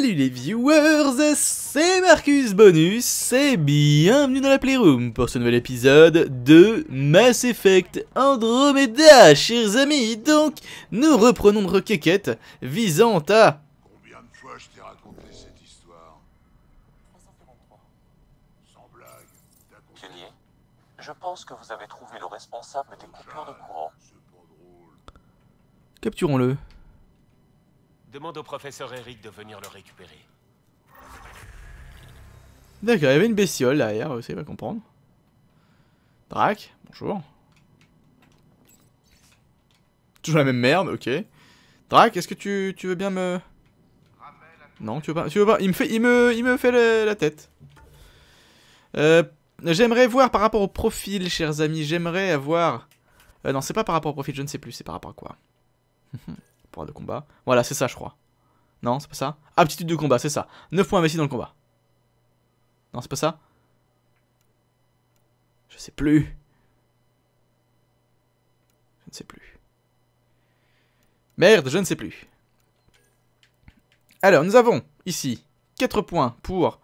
Salut les viewers, c'est Marcus Bonus et bienvenue dans la Playroom pour ce nouvel épisode de Mass Effect Andromeda, chers amis. Donc, nous reprenons notre quéquette visant à... Combien de fois je t'ai raconté cette histoire? Sans blague, t'as compris Kelly, je pense que vous avez trouvé le responsable des coupures de courant. C'est pas drôle. Capturons-le. Demande au professeur Eric de venir le récupérer. D'accord, il y avait une bestiole derrière, vous savez pas comprendre. Drac, bonjour. Toujours la même merde, ok. Drac, est-ce que tu, tu veux bien me... Non, tu veux pas, tu veux pas, il me fait, il me, il me fait le- la tête. Euh, j'aimerais voir par rapport au profil, chers amis, j'aimerais avoir... Euh, non, c'est pas par rapport au profil, je ne sais plus, c'est par rapport à quoi Pouvoir de combat. Voilà, c'est ça, je crois. Non, c'est pas ça? Aptitude de combat, c'est ça. 9 points investis dans le combat. Non, c'est pas ça? Je sais plus. Je ne sais plus. Merde, je ne sais plus. Alors, nous avons ici 4 points pour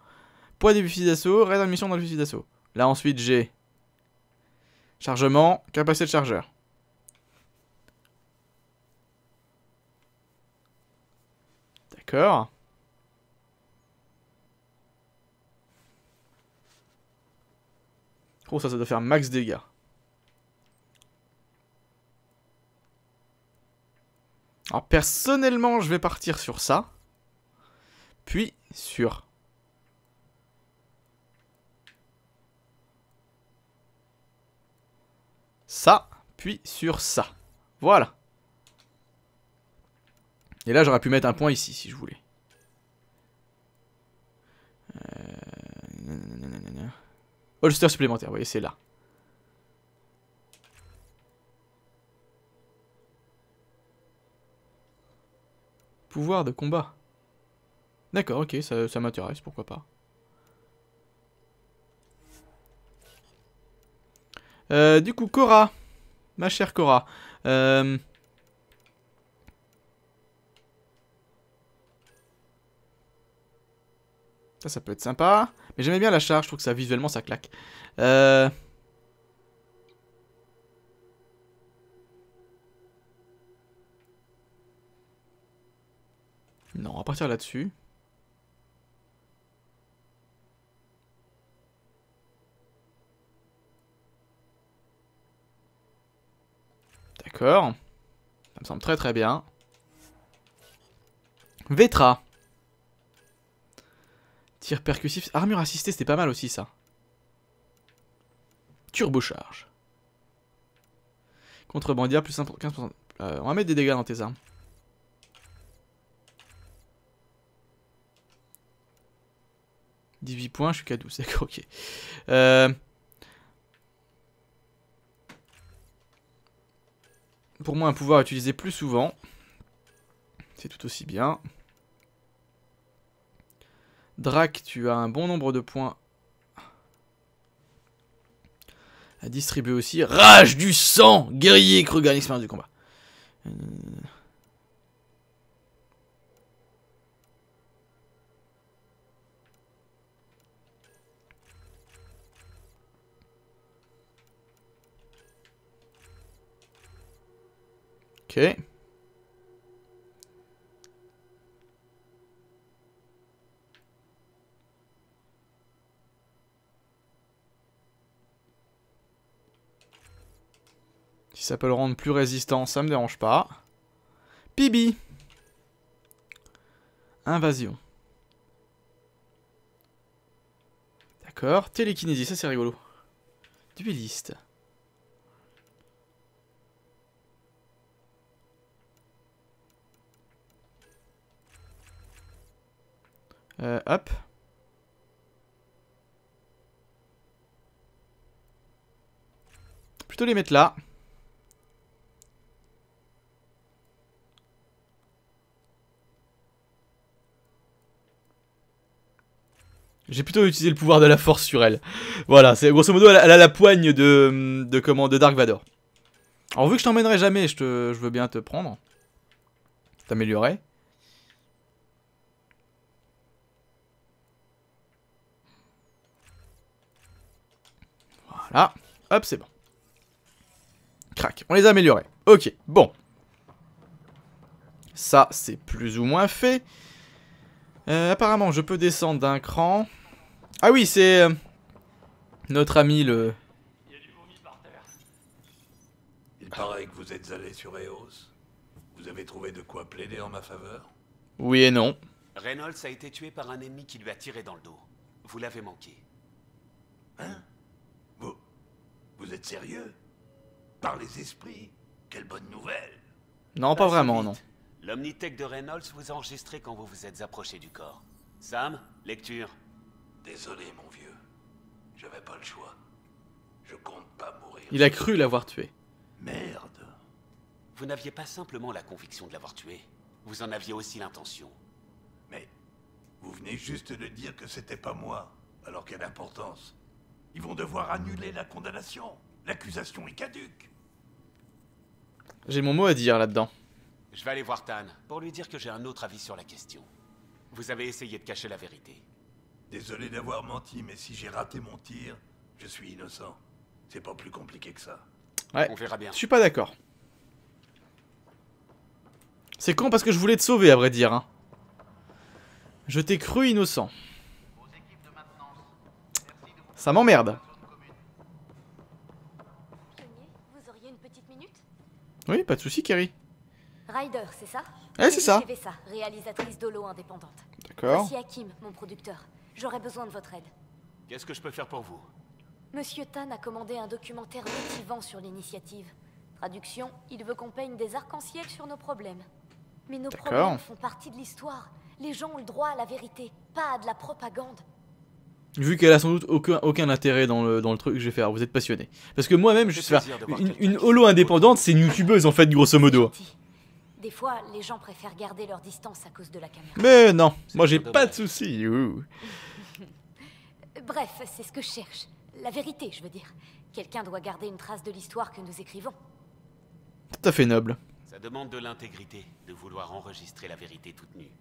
poids du fusil d'assaut, raid en mission dans le fusil d'assaut. Là, ensuite, j'ai chargement, capacité de chargeur. Oh, ça, ça doit faire max dégâts. Alors, personnellement, je vais partir sur ça. Puis sur... Ça, puis sur ça. Voilà. Et là, j'aurais pu mettre un point ici, si je voulais. Euh... Holster supplémentaire, vous voyez, c'est là. Pouvoir de combat. D'accord, ok, ça, ça m'intéresse, pourquoi pas. Euh, du coup, Cora. Ma chère Cora. Euh... Ça, ça peut être sympa. Mais j'aimais bien la charge, je trouve que ça, visuellement, ça claque. Euh... Non, on va partir là-dessus. D'accord. Ça me semble très très bien. Vetra. Tir percussif. Armure assistée, c'était pas mal aussi ça. Turbocharge. Contrebandière, plus 5%, 15%. Euh, on va mettre des dégâts dans tes armes. « 18 points, je suis qu'à 12, d'accord, ok. Euh... Pour moi, un pouvoir à utiliser plus souvent. C'est tout aussi bien. Drac, tu as un bon nombre de points à distribuer aussi. Rage du sang Guerrier, Kruger, expérience du combat. Euh. Si ça peut le rendre plus résistant, ça me dérange pas. Pibi. Invasion. D'accord. Télékinésie, ça c'est rigolo. Dueliste. Euh, hop. Plutôt les mettre là. J'ai plutôt utilisé le pouvoir de la force sur elle. Voilà, c'est grosso modo, elle, a la poigne de, de, de Dark Vador. Alors, vu que je t'emmènerai jamais, je, te, je veux bien te prendre. T'améliorer. Voilà. Hop, c'est bon. Crac. On les a améliorés. Ok, bon. Ça, c'est plus ou moins fait. Euh, apparemment, je peux descendre d'un cran. Ah oui, c'est... euh, notre ami le... Il paraît que vous êtes allé sur Eos. Vous avez trouvé de quoi plaider en ma faveur? Oui et non. Reynolds a été tué par un ennemi qui lui a tiré dans le dos. Vous l'avez manqué. Hein? Vous. Vous êtes sérieux? Par les esprits Quelle bonne nouvelle Non, pas vraiment, vite. non. L'Omnitech de Reynolds vous a enregistré quand vous vous êtes approché du corps. Sam, lecture. Désolé, mon vieux. J'avais pas le choix. Je compte pas mourir. Il a cru l'avoir tué. Merde. Vous n'aviez pas simplement la conviction de l'avoir tué. Vous en aviez aussi l'intention. Mais vous venez juste de dire que c'était pas moi. Alors quelle importance? Ils vont devoir annuler la condamnation. L'accusation est caduque. J'ai mon mot à dire là-dedans. Je vais aller voir Tan pour lui dire que j'ai un autre avis sur la question. Vous avez essayé de cacher la vérité. Désolé d'avoir menti, mais si j'ai raté mon tir, je suis innocent. C'est pas plus compliqué que ça. Ouais, On verra bien. je suis pas d'accord. C'est con parce que je voulais te sauver, à vrai dire. hein. Je t'ai cru innocent. Ça m'emmerde. Oui, pas de souci, Kerry. Ryder, c'est ça Ouais, c'est ça. ça, réalisatrice d'Holo indépendante. D'accord. Voici Hakim, mon producteur. J'aurais besoin de votre aide. Qu'est-ce que je peux faire pour vous? Monsieur Tan a commandé un documentaire motivant sur l'initiative. Traduction, il veut qu'on peigne des arcs-en-ciel sur nos problèmes. Mais nos D'accord. problèmes font partie de l'histoire. Les gens ont le droit à la vérité, pas à de la propagande. Vu qu'elle a sans doute aucun, aucun intérêt dans le, dans le truc que je vais faire, vous êtes passionné. Parce que moi-même, je suis une, une holo indépendante, c'est une youtubeuse en fait, grosso modo. Des fois, les gens préfèrent garder leur distance à cause de la caméra. Mais non, moi j'ai pas de soucis. Bref, c'est ce que je cherche. La vérité, je veux dire. Quelqu'un doit garder une trace de l'histoire que nous écrivons. Tout à fait noble. Ça demande de l'intégrité de vouloir enregistrer la vérité toute nue.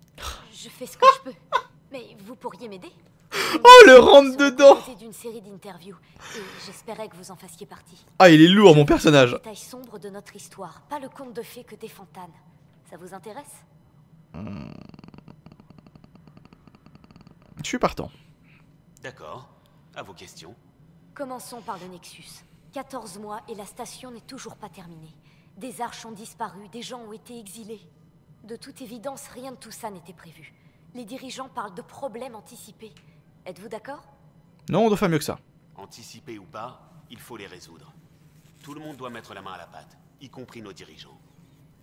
Je fais ce que je peux. Mais vous pourriez m'aider? Oh, le rentre dedans d'une série d'interviews. Et j'espérais que vous en fassiez partie. Ah, il est lourd mon personnage. Détail sombre de notre histoire, pas le conte de fées que des fontanes. Ça vous intéresse? Je suis partant. D'accord. À vos questions. Commençons par le Nexus. 14 mois et la station n'est toujours pas terminée. Des arches ont disparu, des gens ont été exilés. De toute évidence, rien de tout ça n'était prévu. Les dirigeants parlent de problèmes anticipés. Êtes-vous d'accord? Non, on doit faire mieux que ça. Anticipés ou pas, il faut les résoudre. Tout le monde doit mettre la main à la pâte, y compris nos dirigeants.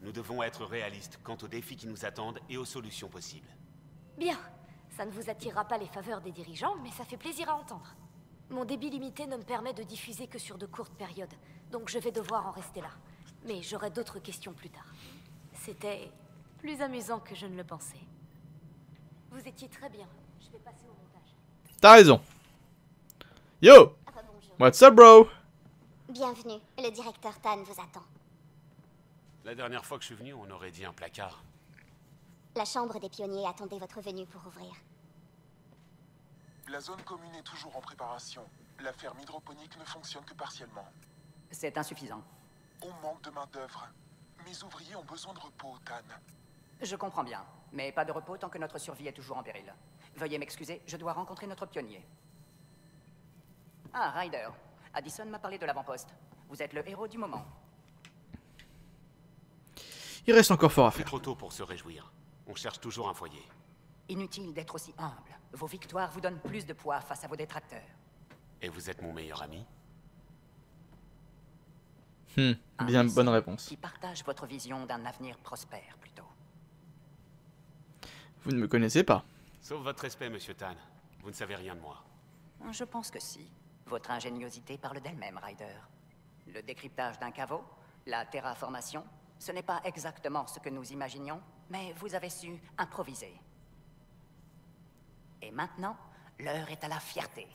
Nous devons être réalistes quant aux défis qui nous attendent et aux solutions possibles. Bien. Ça ne vous attirera pas les faveurs des dirigeants, mais ça fait plaisir à entendre. Mon débit limité ne me permet de diffuser que sur de courtes périodes, donc je vais devoir en rester là. Mais j'aurai d'autres questions plus tard. C'était plus amusant que je ne le pensais. Vous étiez très bien. Je vais passer au. T'as raison. Yo What's up, bro? Bienvenue, le directeur Tan vous attend. La dernière fois que je suis venu, on aurait dit un placard. La chambre des pionniers attendait votre venue pour ouvrir. La zone commune est toujours en préparation. La ferme hydroponique ne fonctionne que partiellement. C'est insuffisant. On manque de main-d'œuvre. Mes ouvriers ont besoin de repos, Tan. Je comprends bien, mais pas de repos tant que notre survie est toujours en péril. Veuillez m'excuser, je dois rencontrer notre pionnier. Ah, Ryder. Addison m'a parlé de l'avant-poste. Vous êtes le héros du moment. Il reste encore fort à C'est faire. trop tôt pour se réjouir. On cherche toujours un foyer. Inutile d'être aussi humble. Vos victoires vous donnent plus de poids face à vos détracteurs. Et vous êtes mon meilleur ami? Hmm, bien, bonne réponse. Qui partage votre vision d'un avenir prospère, plutôt. Vous ne me connaissez pas. Sauf votre respect, monsieur Tan. Vous ne savez rien de moi. Je pense que si. Votre ingéniosité parle d'elle-même, Ryder. Le décryptage d'un caveau, la terraformation, ce n'est pas exactement ce que nous imaginions, mais vous avez su improviser. Et maintenant, l'heure est à la fierté.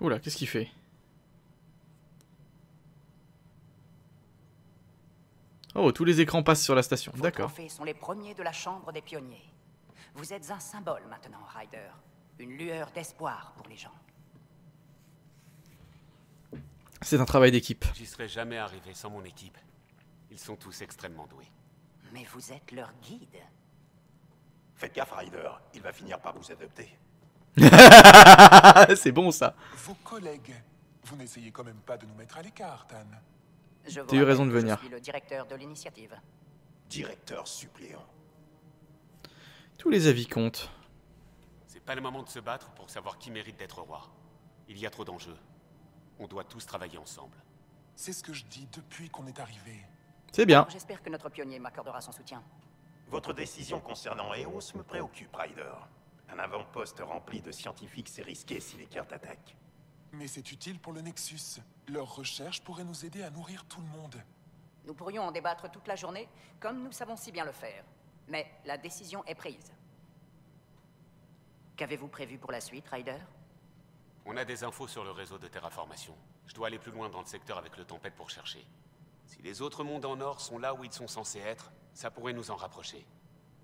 Oula, qu'est-ce qu'il fait? Oh, tous les écrans passent sur la station. D'accord. trophées sont les premiers de la chambre des pionniers. Vous êtes un symbole maintenant, Ryder. Une lueur d'espoir pour les gens. C'est un travail d'équipe. J'y serais jamais arrivé sans mon équipe. Ils sont tous extrêmement doués. Mais vous êtes leur guide. Faites gaffe, Ryder. Il va finir par vous adopter. c'est bon ça. Vos collègues, vous n'essayez quand même pas de nous mettre à l'écart, Tan. T'as eu raison de venir. Je suis le directeur de l'initiative. Directeur suppléant. Tous les avis comptent. C'est pas le moment de se battre pour savoir qui mérite d'être roi. Il y a trop d'enjeux. On doit tous travailler ensemble. C'est ce que je dis depuis qu'on est arrivé. C'est bien. J'espère que notre pionnier m'accordera son soutien. Votre décision concernant EOS me préoccupe, Ryder. Un avant-poste rempli de scientifiques, c'est risqué si les cartes attaquent. Mais c'est utile pour le Nexus. Leurs recherches pourraient nous aider à nourrir tout le monde. Nous pourrions en débattre toute la journée, comme nous savons si bien le faire. Mais la décision est prise. Qu'avez-vous prévu pour la suite, Ryder? On a des infos sur le réseau de terraformation. Je dois aller plus loin dans le secteur avec le tempête pour chercher. Si les autres mondes en or sont là où ils sont censés être, ça pourrait nous en rapprocher.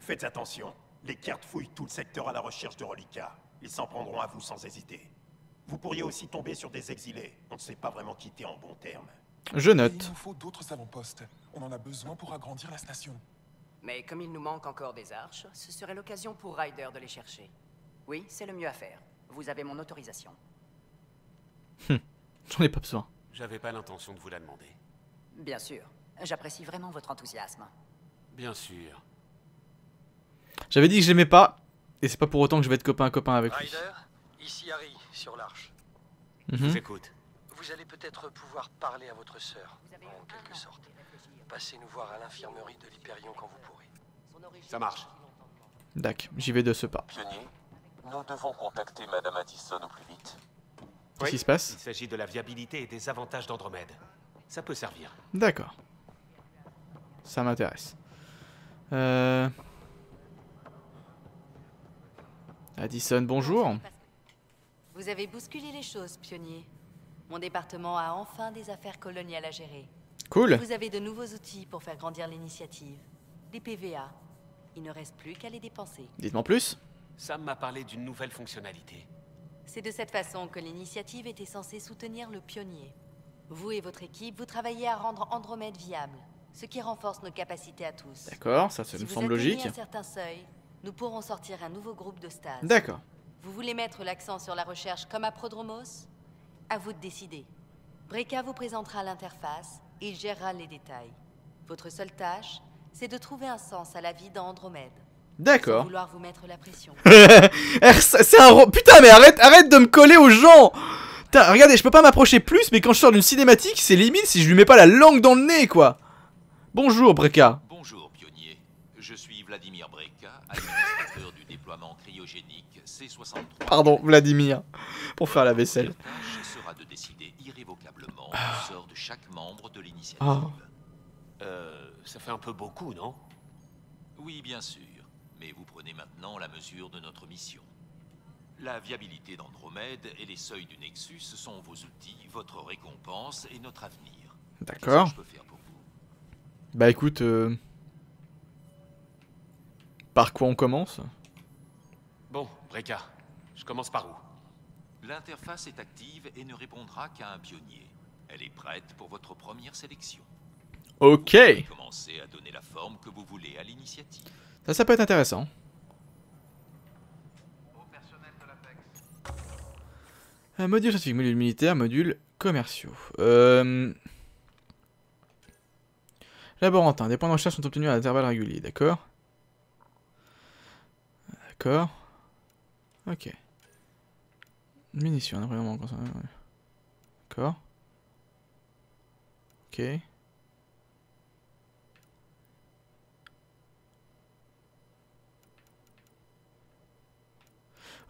Faites attention. Les cartes fouillent tout le secteur à la recherche de reliquats. Ils s'en prendront à vous sans hésiter. Vous pourriez aussi tomber sur des exilés. On ne sait pas vraiment quitter en bons termes. Je Et il note. nous faut d'autres avant-postes. On en a besoin pour agrandir la station. Mais comme il nous manque encore des arches, ce serait l'occasion pour Ryder de les chercher. Oui, c'est le mieux à faire. Vous avez mon autorisation. J'en ai pas besoin. J'avais pas l'intention de vous la demander. Bien sûr. J'apprécie vraiment votre enthousiasme. Bien sûr. J'avais dit que je l'aimais pas. Et c'est pas pour autant que je vais être copain-copain avec lui. Ryder, ici Harry, sur l'Arche. Je Mhm. vous écoute. Vous allez peut-être pouvoir parler à votre sœur, en quelque sorte. Passez nous voir à l'infirmerie de l'Hyperion quand vous pourrez. Ça marche. Dac, j'y vais de ce pas. Pionnier, nous devons contacter Madame Addison au plus vite. Qu'est-ce qui se Il passe s'agit de la viabilité et des avantages d'Andromède. Ça peut servir. D'accord. Ça m'intéresse. Euh... Addison, bonjour. Vous avez bousculé les choses, pionnier. Mon département a enfin des affaires coloniales à gérer. Cool. Vous avez de nouveaux outils pour faire grandir l'initiative. Des PVA. Il ne reste plus qu'à les dépenser. Dites-moi plus. Sam m'a parlé d'une nouvelle fonctionnalité. C'est de cette façon que l'initiative était censée soutenir le pionnier. Vous et votre équipe, vous travaillez à rendre Andromède viable, ce qui renforce nos capacités à tous. D'accord, ça, ça si me vous semble atteignez logique. un certain seuil, nous pourrons sortir un nouveau groupe de stades. D'accord. Vous voulez mettre l'accent sur la recherche comme à Prodromos? À vous de décider. Breka vous présentera l'interface et il gérera les détails. Votre seule tâche, c'est de trouver un sens à la vie dans Andromède. Sans D'accord. vouloir vous mettre la pression. C'est un... Putain, mais arrête, arrête de me coller aux gens Putain, regardez, je peux pas m'approcher plus, mais quand je sors d'une cinématique, c'est limite si je lui mets pas la langue dans le nez, quoi. Bonjour, Breka. Bonjour, pionnier. Je suis Vladimir Breka, administrateur du déploiement cryogénique C63. Pardon, Vladimir. Pour faire la vaisselle. Votre tâche sera de décider irrévocablement du sort de chaque membre de l'initiative. Ah. Euh, ça fait un peu beaucoup, non? Oui, bien sûr. Mais vous prenez maintenant la mesure de notre mission. La viabilité d'Andromède et les seuils du Nexus sont vos outils, votre récompense et notre avenir. D'accord. Qu'est-ce que je peux faire pour vous? Bah écoute, euh... par quoi on commence? Bon, Breka, je commence par où? L'interface est active et ne répondra qu'à un pionnier. Elle est prête pour votre première sélection. Ok. Commencer à donner la forme que vous voulez à l'initiative. Ça, ça peut être intéressant. Un module scientifique, module militaire, module commerciaux. Euh... Laborantin, des points de recherche sont obtenus à intervalles réguliers, d'accord? D'accord. Ok. Munitions, un concerné. D'accord. Ok.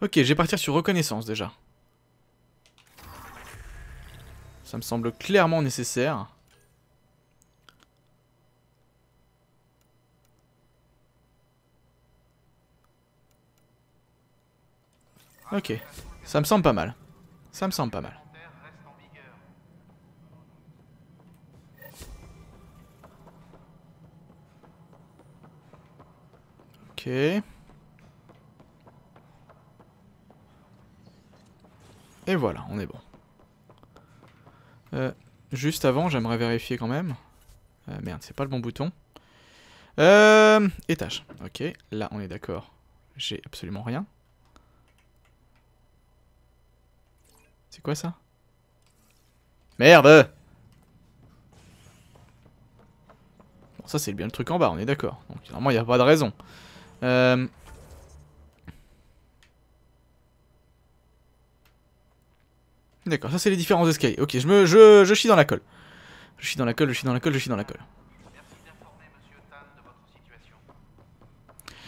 Ok, je partir sur reconnaissance déjà. Ça me semble clairement nécessaire. Ok, ça me semble pas mal. Ça me semble pas mal. Et voilà, on est bon. Euh, juste avant, j'aimerais vérifier quand même. Euh, merde, c'est pas le bon bouton. Euh, étage. Ok, là on est d'accord. J'ai absolument rien. C'est quoi ça? Merde Bon, ça c'est bien le truc en bas, on est d'accord. Donc normalement il n'y a pas de raison. Euh... D'accord, ça c'est les différents escaliers. Ok, je me, je, je chie dans la colle. Je chie dans la colle, je chie dans la colle, je chie dans la colle.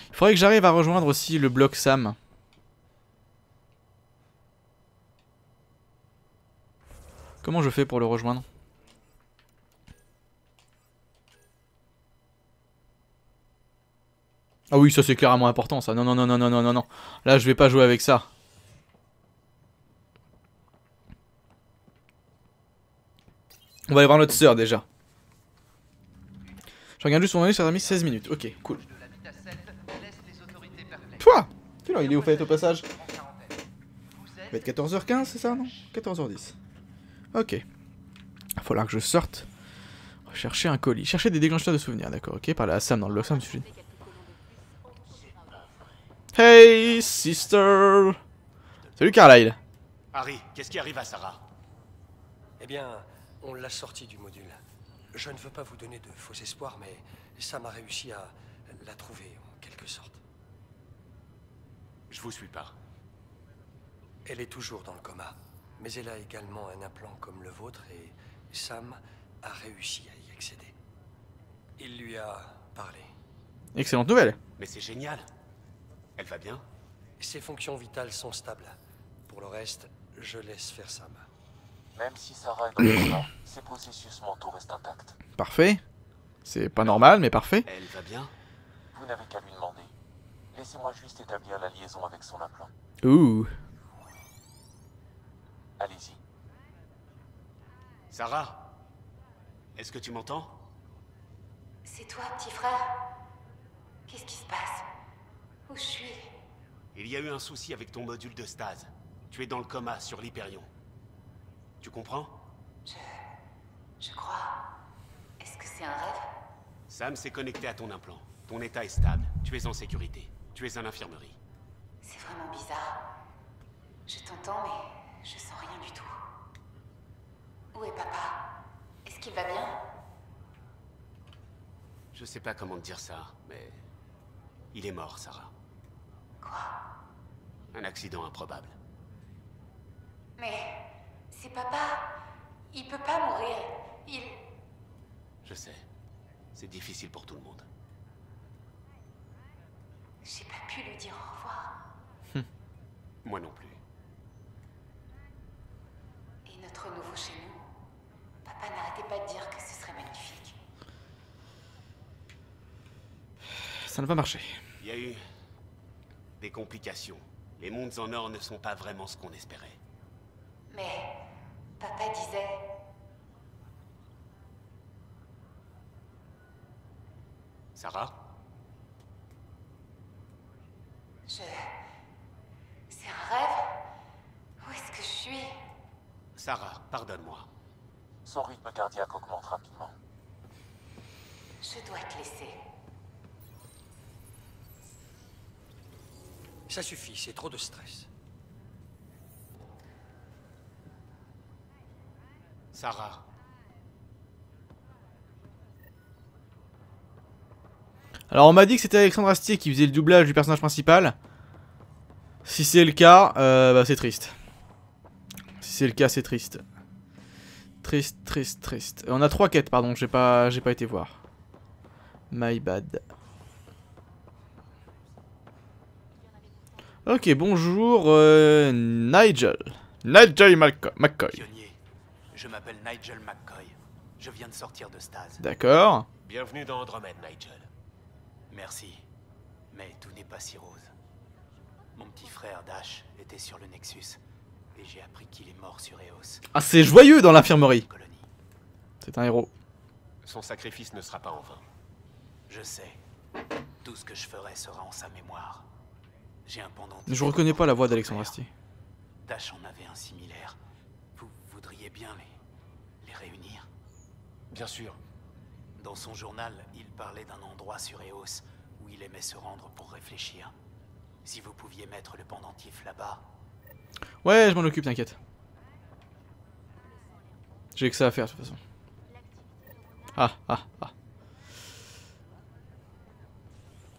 Il faudrait que j'arrive à rejoindre aussi le bloc Sam. Comment je fais pour le rejoindre? Ah oui, ça c'est clairement important ça. Non, non, non, non, non, non, non. Là, je vais pas jouer avec ça. On va aller voir notre sœur déjà. Je regarde juste son année, ça a mis 16 minutes. Ok, cool. Toi Quelle il est au fait au passage Il va être 14h15, c'est ça, non 14h10. Ok. Il falloir que je sorte. Chercher un colis. Chercher des déclencheurs de souvenirs, d'accord, ok. Parler à Sam dans le Sam. Hey, sister Salut Carlyle Harry, qu'est-ce qui arrive à Sarah? Eh bien, on l'a sorti du module. Je ne veux pas vous donner de faux espoirs, mais ça m'a réussi à la trouver, en quelque sorte. Je vous suis pas. Elle est toujours dans le coma, mais elle a également un implant comme le vôtre et Sam a réussi à y accéder. Il lui a parlé. Excellente nouvelle. Mais c'est génial. Elle va bien Ses fonctions vitales sont stables. Pour le reste, je laisse faire Sam. Même si Sarah est dans le coma, ses processus mentaux restent intacts. Parfait. C'est pas normal, mais parfait. Elle va bien Vous n'avez qu'à lui demander. Laissez-moi juste établir la liaison avec son implant. Ouh. Allez-y. Sarah Est-ce que tu m'entends? C'est toi, petit frère? Qu'est-ce qui se passe? Où je suis? Il y a eu un souci avec ton module de stase. Tu es dans le coma sur l'Hyperion. Tu comprends? Je... Je crois... Est-ce que c'est un rêve? Sam s'est connecté à ton implant. Ton état est stable. Tu es en sécurité. Tu es à l'infirmerie. C'est vraiment bizarre. Je t'entends, mais je sens rien du tout. Où est papa? Est-ce qu'il va bien? Je sais pas comment te dire ça, mais... Il est mort, Sarah. Quoi? Un accident improbable. Mais... C'est papa. Il peut pas mourir. Il... Je sais. C'est difficile pour tout le monde. J'ai pas pu lui dire au revoir. Moi non plus. Et notre nouveau chez nous? Papa n'arrêtait pas de dire que ce serait magnifique. Ça ne va marcher. Il y a eu... des complications. Les mondes en or ne sont pas vraiment ce qu'on espérait. Mais... Papa disait... Sarah? Je... C'est un rêve? Où est-ce que je suis? Sarah, pardonne-moi. Son rythme cardiaque augmente rapidement. Je dois te laisser. Ça suffit, c'est trop de stress. Sarah. Alors on m'a dit que c'était Alexandre Astier qui faisait le doublage du personnage principal. Si c'est le cas, euh, bah, c'est triste. Si c'est le cas, c'est triste. Triste, triste, triste. Euh, On a trois quêtes, pardon, j'ai pas, j'ai pas été voir. My bad. Ok, bonjour euh, Nigel. Nigel Malco- McCoy. Pionnier, je m'appelle Nigel McCoy. Je viens de sortir de stase. D'accord. Bienvenue dans Andromède, Nigel. Merci. Mais tout n'est pas si rose. Mon petit frère Dash était sur le Nexus. Et j'ai appris qu'il est mort sur Eos. Ah, c'est joyeux dans l'infirmerie. C'est un héros. Son sacrifice ne sera pas en vain. Je sais. Tout ce que je ferai sera en sa mémoire. J'ai un pendant. Je reconnais pas la voix d'Alexandre Astier. Dash en avait un similaire. Vous voudriez bien les, les réunir? Bien sûr. Dans son journal, il parlait d'un endroit sur Eos où il aimait se rendre pour réfléchir. Si vous pouviez mettre le pendentif là-bas. Ouais, je m'en occupe, t'inquiète. J'ai que ça à faire de toute façon. Ah, ah, ah.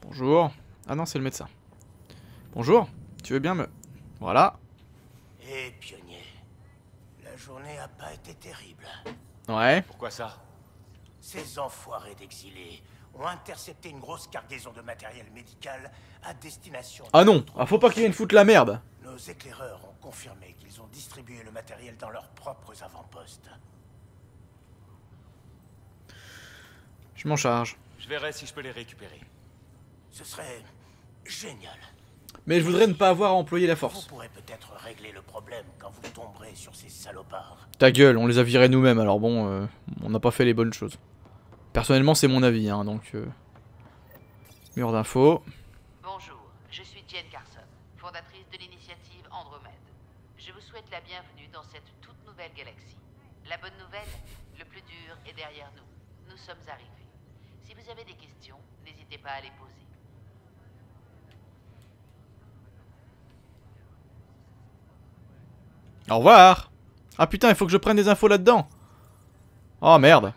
Bonjour. Ah non, c'est le médecin. Bonjour. Tu veux bien me... Voilà. Eh, pionnier. La journée a pas été terrible. Ouais. Pourquoi ça? Ces enfoirés d'exilés ont intercepté une grosse cargaison de matériel médical à destination... Ah non Ah faut pas qu'ils viennent foutre la merde Nos éclaireurs ont confirmé qu'ils ont distribué le matériel dans leurs propres avant-postes. Je m'en charge. Je verrai si je peux les récupérer. Ce serait génial. Mais je voudrais ne pas avoir à employer la force. Vous pourrez peut-être régler le problème quand vous tomberez sur ces salopards. Ta gueule, on les a virés nous-mêmes, alors bon, euh, on n'a pas fait les bonnes choses. Personnellement, c'est mon avis, hein, donc... Euh... Mur d'infos. Bonjour, je suis Jen Carson, fondatrice de l'initiative Andromède. Je vous souhaite la bienvenue dans cette toute nouvelle galaxie. La bonne nouvelle, le plus dur est derrière nous. Nous sommes arrivés. Si vous avez des questions, n'hésitez pas à les poser. Au revoir Ah putain, il faut que je prenne des infos là-dedans Oh merde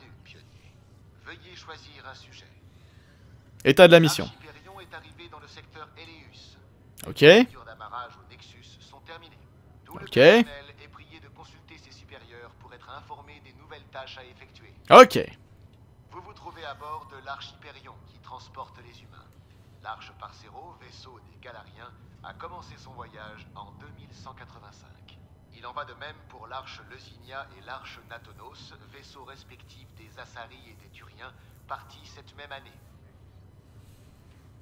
Veuillez choisir un sujet. État de la mission. Est arrivé dans le secteur Eleus. Ok. Les mesures d'amarrage au Nexus sont terminées. Tout le Ok. personnel est prié de consulter ses supérieurs pour être informé des nouvelles tâches à effectuer. Ok. Vous vous trouvez à bord de l'Archipérion qui transporte les humains. L'Arche Parcero, vaisseau des Galariens, a commencé son voyage en 2185. Il en va de même pour l'Arche Leucinia et l'Arche Natonos, vaisseaux respectifs des Asari et des Turiens, partis cette même année.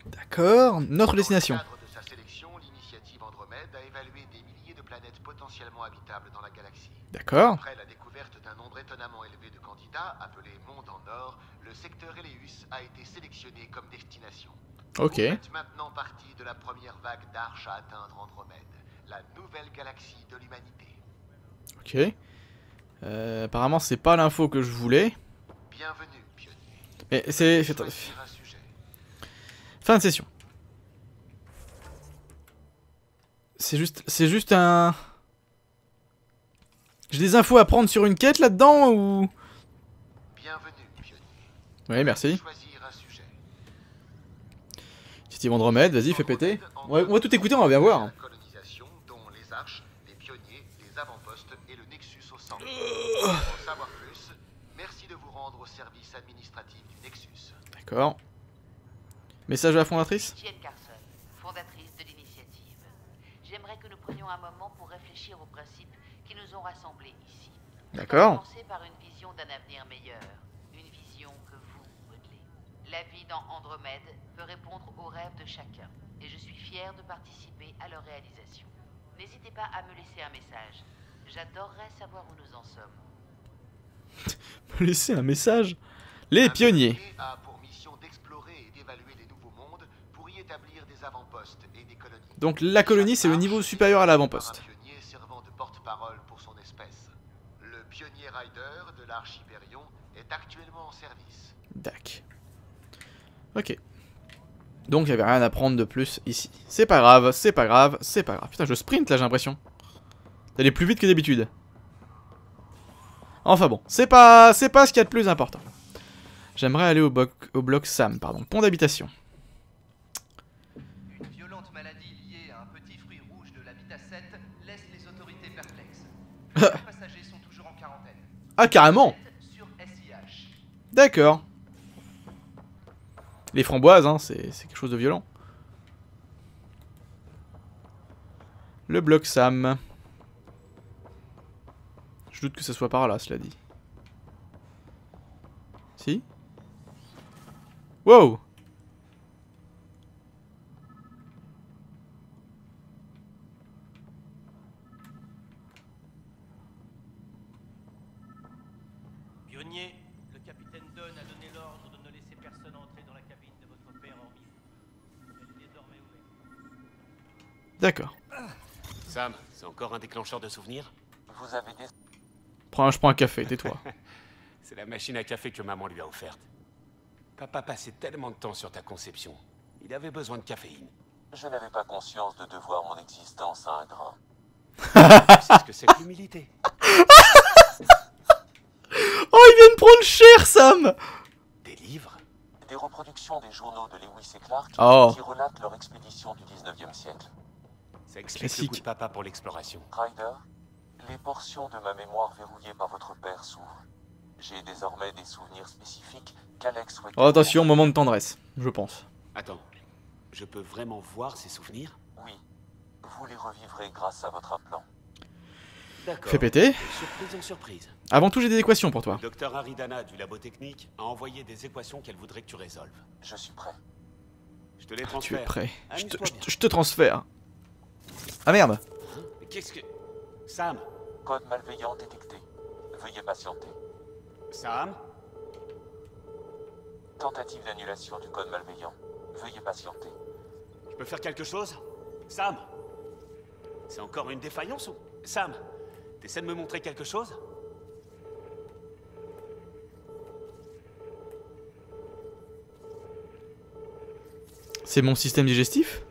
D'accord, notre destination. Dans le cadre de sa sélection, l'initiative Andromède a évalué des milliers de planètes potentiellement habitables dans la galaxie. D'accord. Après la découverte d'un nombre étonnamment élevé de candidats, appelés Monde en Or, le secteur Eleus a été sélectionné comme destination. Ok. Vous faites maintenant partie de la première vague d'arches à atteindre Andromède, la nouvelle galaxie de l'humanité. Ok. Euh, apparemment, c'est pas l'info que je voulais. Bienvenue, pionnier. Mais c'est... Fin de session. C'est juste... C'est juste un... J'ai des infos à prendre sur une quête là-dedans ou... Bienvenue, pionnier. Oui, merci. Steve Andromède, vas-y, fais péter. On va, on va tout écouter, on va bien voir. D'accord. Message à la fondatrice Jen Carson, fondatrice de l'initiative. J'aimerais que nous prenions un moment pour réfléchir aux principes qui nous ont rassemblés ici. D'accord. Commencer par une vision d'un avenir meilleur, une vision que vous modelez. La vie dans Andromède peut répondre aux rêves de chacun, et je suis fier de participer à leur réalisation. N'hésitez pas à me laisser un message. J'adorerais savoir où nous en sommes. Me laisser un message? Les pionniers. a établir des avant-postes et des colonies. Donc la colonie, c'est le niveau supérieur à l'avant-poste. Un pionnier servant de porte-parole pour son espèce. Le pionnier Rider de l'Archipérion est actuellement en service. Dac. Ok. Donc il n'y avait rien à prendre de plus ici. C'est pas grave, c'est pas grave, c'est pas grave. Putain, je sprint là, j'ai l'impression. D'aller plus vite que d'habitude. Enfin bon, c'est pas, c'est pas ce qu'il y a de plus important. J'aimerais aller au, bloc- au bloc Sam, pardon. Pont d'habitation. Une violente maladie liée à un petit fruit rouge de l'habitat 7 laisse les autorités perplexes. Les Ah, carrément. D'accord. Les framboises, hein, c'est c'est quelque chose de violent. Le bloc Sam. Je doute que ce soit par là, cela dit. Si? Wow Pionnier, le capitaine Dunn a donné l'ordre de ne laisser personne entrer dans la cabine de votre père hormis vous. Elle est désormais ouverte. D'accord. Sam, c'est encore un déclencheur de souvenirs? Vous avez des... prends, un- je prends un café, tais-toi. C'est la machine à café que maman lui a offerte. Papa passait tellement de temps sur ta conception. Il avait besoin de caféine. Je n'avais pas conscience de devoir mon existence à un grain. tu sais ce que c'est que l'humilité? Oh, il vient de prendre cher, Sam Des livres? Des reproductions des journaux de Lewis et Clark Oh. qui relatent leur expédition du 19e siècle. Ça explique le goût de papa pour l'exploration. Ryder, les portions de ma mémoire verrouillées par votre père s'ouvrent. J'ai désormais des souvenirs spécifiques qu'Alex souhaite. Oh, attention, moment de tendresse, je pense. Attends, je peux vraiment voir ces souvenirs? Oui, vous les revivrez grâce à votre implant. D'accord. Fais péter. Surprise en surprise. Avant tout, j'ai des équations pour toi. Docteur Aridana du labo technique a envoyé des équations qu'elle voudrait que tu résolves. Je suis prêt. Je te les Tu transfère. es prêt je te, Amuse-toi je bien. te- je te transfère. Ah merde Qu'est-ce que... Sam Code malveillant détecté. Veuillez patienter. Sam Tentative d'annulation du code malveillant. Veuillez patienter. Je peux faire quelque chose? Sam C'est encore une défaillance ou... Sam T'essaies de me montrer quelque chose? C'est mon système digestif?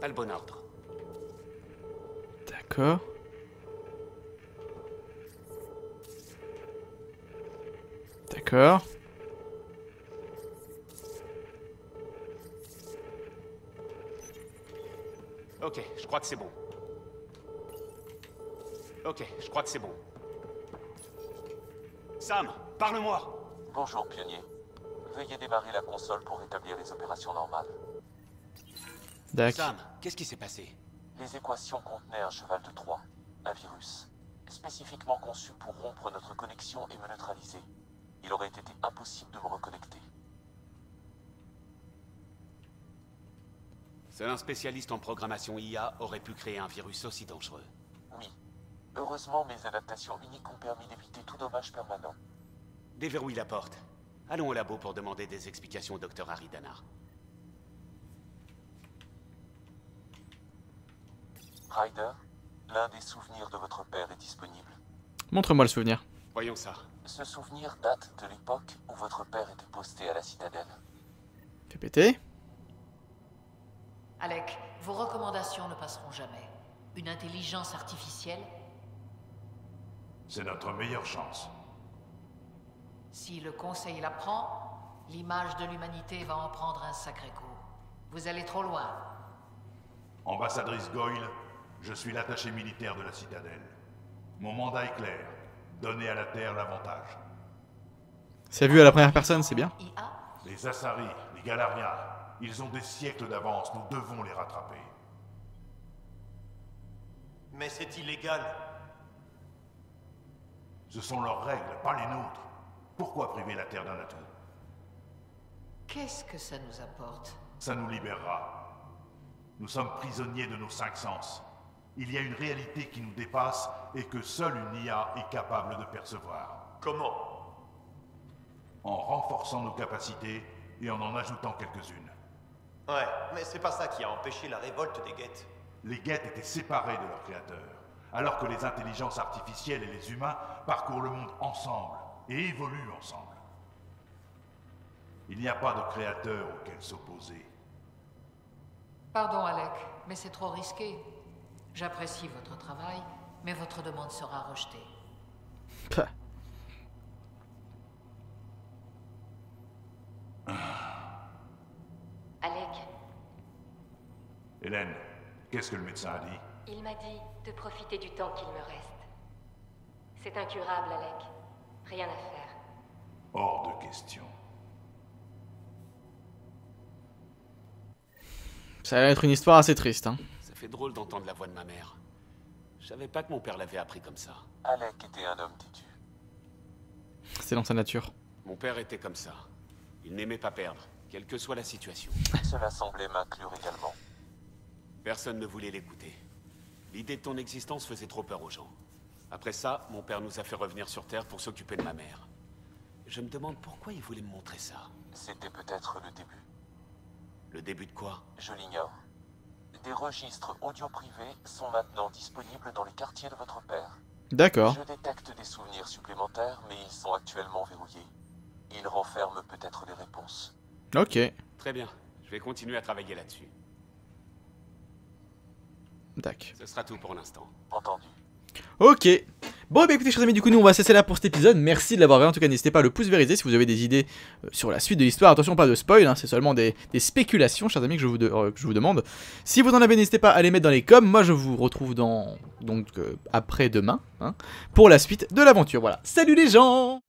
Pas le bon ordre. D'accord. D'accord. Ok, je crois que c'est bon. Ok, je crois que c'est bon. Sam, parle-moi Bonjour, pionnier. Veuillez démarrer la console pour rétablir les opérations normales. Dac. Qu'est-ce qui s'est passé? Les équations contenaient un cheval de Troie, un virus, spécifiquement conçu pour rompre notre connexion et me neutraliser. Il aurait été impossible de me reconnecter. Seul un spécialiste en programmation IA aurait pu créer un virus aussi dangereux. Oui. Heureusement, mes adaptations uniques ont permis d'éviter tout dommage permanent. Déverrouille la porte. Allons au labo pour demander des explications au docteur Aridana. Ryder, l'un des souvenirs de votre père est disponible. Montre-moi le souvenir. Voyons ça. Ce souvenir date de l'époque où votre père était posté à la citadelle. Fais péter. Alec, vos recommandations ne passeront jamais. Une intelligence artificielle, C'est notre meilleure chance. si le Conseil la prend, l'image de l'humanité va en prendre un sacré coup. Vous allez trop loin. Ambassadrice Goyle, je suis l'attaché militaire de la citadelle. Mon mandat est clair. Donner à la Terre l'avantage. C'est vu à la première personne, c'est bien. Les Assaris, les Galariens, ils ont des siècles d'avance. Nous devons les rattraper. Mais c'est illégal. Ce sont leurs règles, pas les nôtres. Pourquoi priver la Terre d'un atout? Qu'est-ce que ça nous apporte? Ça nous libérera. Nous sommes prisonniers de nos cinq sens. Il y a une réalité qui nous dépasse et que seule une IA est capable de percevoir. Comment? En renforçant nos capacités et en en ajoutant quelques-unes. Ouais, mais c'est pas ça qui a empêché la révolte des guettes. Les guettes étaient séparés de leurs créateurs, alors que les intelligences artificielles et les humains parcourent le monde ensemble et évoluent ensemble. Il n'y a pas de créateur auquel s'opposer. Pardon, Alec, mais c'est trop risqué. J'apprécie votre travail, mais votre demande sera rejetée. Alec, Hélène, qu'est-ce que le médecin a dit? Il m'a dit de profiter du temps qu'il me reste. C'est incurable, Alec. Rien à faire. Hors de question. Ça a l'air d'être une histoire assez triste. Hein. Fait drôle d'entendre la voix de ma mère. Je savais pas que mon père l'avait appris comme ça. Alec était un homme têtu. C'est dans sa nature. Mon père était comme ça. Il n'aimait pas perdre, quelle que soit la situation. Cela semblait m'inclure également. Personne ne voulait l'écouter. L'idée de ton existence faisait trop peur aux gens. Après ça, mon père nous a fait revenir sur Terre pour s'occuper de ma mère. Je me demande pourquoi il voulait me montrer ça. C'était peut-être le début. Le début de quoi? Je l'ignore. Des registres audio privés sont maintenant disponibles dans les quartiers de votre père. D'accord. Je détecte des souvenirs supplémentaires, mais ils sont actuellement verrouillés. Ils renferment peut-être les réponses. Ok. Très bien. Je vais continuer à travailler là-dessus. Tac. Ce sera tout pour l'instant. Entendu. Ok. Bon, bah écoutez, chers amis, du coup, nous on va cesser là pour cet épisode. Merci de l'avoir vu. En tout cas, n'hésitez pas à le pouce si vous avez des idées euh, sur la suite de l'histoire. Attention, pas de spoil, hein, c'est seulement des, spéculations, chers amis, que je vous, de- euh, que je vous demande. Si vous en avez, n'hésitez pas à les mettre dans les coms. Moi, je vous retrouve dans. Donc, euh, après-demain, hein, pour la suite de l'aventure. Voilà. Salut les gens